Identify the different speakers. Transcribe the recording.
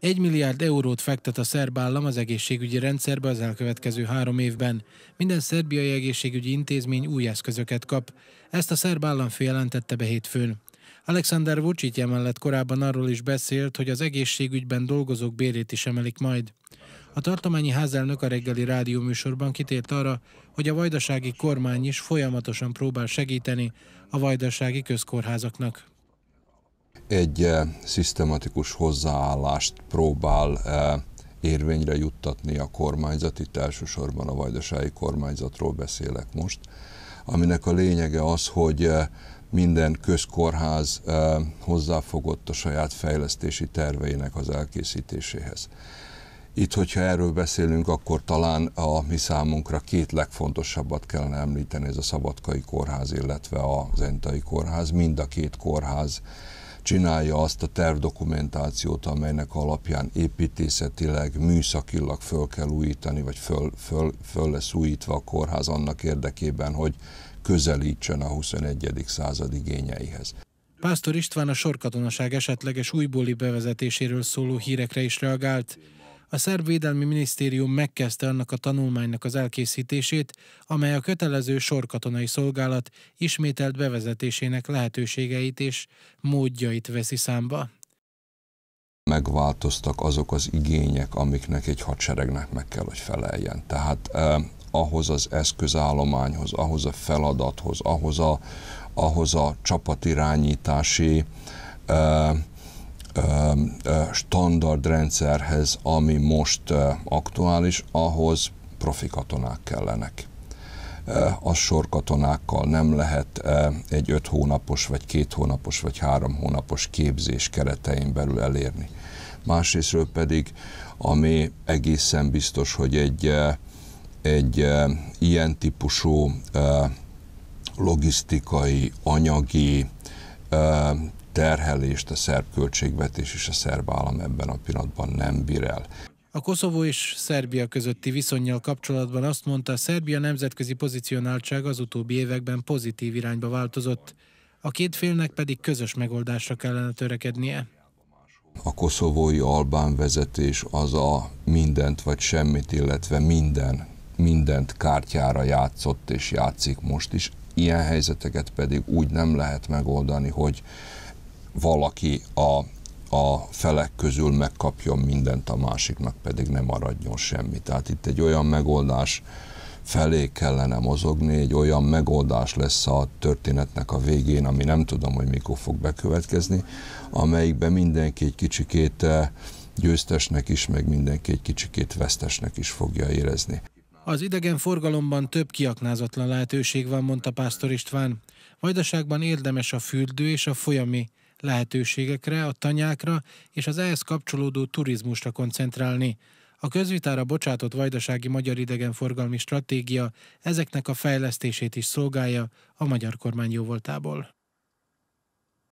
Speaker 1: Egy milliárd eurót fektet a szerb állam az egészségügyi rendszerbe az elkövetkező három évben. Minden szerbiai egészségügyi intézmény új eszközöket kap. Ezt a szerb államfő jelentette be hétfőn. Alexander Vucic emellett korábban arról is beszélt, hogy az egészségügyben dolgozók bérét is emelik majd. A tartományi házelnök a reggeli rádióműsorban kitért arra, hogy a vajdasági kormány is folyamatosan próbál segíteni a vajdasági közkórházaknak
Speaker 2: egy eh, szisztematikus hozzáállást próbál eh, érvényre juttatni a kormányzat, itt elsősorban a vajdasági kormányzatról beszélek most, aminek a lényege az, hogy eh, minden közkórház hozzáfogott a saját fejlesztési terveinek az elkészítéséhez. Itt, hogyha erről beszélünk, akkor talán a mi számunkra két legfontosabbat kellene említeni, ez a Szabadkai Kórház, illetve az Entai Kórház. Mind a két kórház csinálja azt a tervdokumentációt, amelynek alapján építészetileg, műszakilag föl kell újítani, vagy föl, föl, föl lesz újítva a kórház annak érdekében, hogy közelítsen a 21. század igényeihez.
Speaker 1: Pásztor István a sorkatonaság esetleges újbóli bevezetéséről szóló hírekre is reagált. A Szerb Védelmi Minisztérium megkezdte annak a tanulmánynak az elkészítését, amely a kötelező sorkatonai szolgálat ismételt bevezetésének lehetőségeit és módjait veszi számba.
Speaker 2: Megváltoztak azok az igények, amiknek egy hadseregnek meg kell, hogy feleljen. Tehát eh, ahhoz az eszközállományhoz, ahhoz a feladathoz, ahhoz a, ahhoz a csapatirányítási eh, standard rendszerhez, ami most aktuális, ahhoz profi katonák kellenek. Az sorkatonákkal nem lehet egy öt hónapos, vagy két hónapos, vagy három hónapos képzés keretein belül elérni. Másrésztről pedig, ami egészen biztos, hogy egy, egy ilyen típusú logisztikai, anyagi, terhelést a szerb költségvetés és a szerb állam ebben a pillanatban nem bír el.
Speaker 1: A Koszovó és Szerbia közötti viszonyjal kapcsolatban azt mondta, Szerbia nemzetközi pozicionáltság az utóbbi években pozitív irányba változott, a két félnek pedig közös megoldásra kellene törekednie.
Speaker 2: A koszovói albán vezetés az a mindent vagy semmit, illetve minden, mindent kártyára játszott és játszik most is. Ilyen helyzeteket pedig úgy nem lehet megoldani, hogy valaki a, a felek közül megkapjon mindent, a másiknak pedig nem maradjon semmi. Tehát itt egy olyan megoldás felé kellene mozogni, egy olyan megoldás lesz a történetnek a végén, ami nem tudom, hogy mikor fog bekövetkezni, amelyikben mindenki egy kicsikét eh, győztesnek is, meg mindenki egy kicsikét vesztesnek is fogja érezni.
Speaker 1: Az idegen forgalomban több kiaknázatlan lehetőség van, mondta Pásztor István. Vajdaságban érdemes a fürdő és a folyami lehetőségekre, a tanyákra és az ehhez kapcsolódó turizmusra koncentrálni. A közvitára bocsátott vajdasági magyar idegenforgalmi stratégia ezeknek a fejlesztését is szolgálja a magyar kormány jóvoltából.